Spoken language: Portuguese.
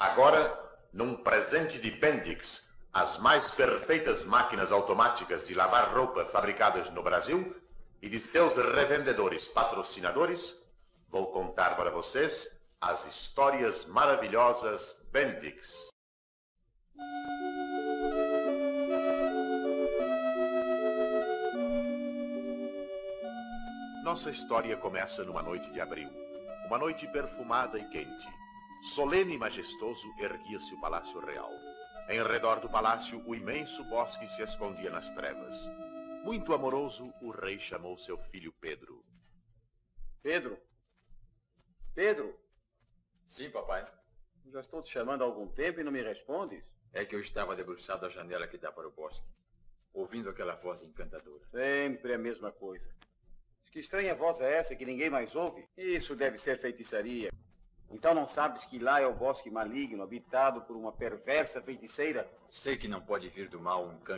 Agora, num presente de Bendix, as mais perfeitas máquinas automáticas de lavar roupa fabricadas no Brasil e de seus revendedores patrocinadores, vou contar para vocês as histórias maravilhosas Bendix. Nossa história começa numa noite de abril. Uma noite perfumada e quente. Solene e majestoso erguia-se o Palácio Real. Em redor do palácio, o imenso bosque se escondia nas trevas. Muito amoroso, o rei chamou seu filho Pedro. Pedro? Pedro? Sim, papai. Já estou te chamando há algum tempo e não me respondes? É que eu estava debruçado à janela que dá para o bosque, ouvindo aquela voz encantadora. Sempre a mesma coisa. Que estranha voz é essa que ninguém mais ouve? Isso deve ser feitiçaria. Então não sabes que lá é o bosque maligno, habitado por uma perversa feiticeira? Sei que não pode vir do mal um canto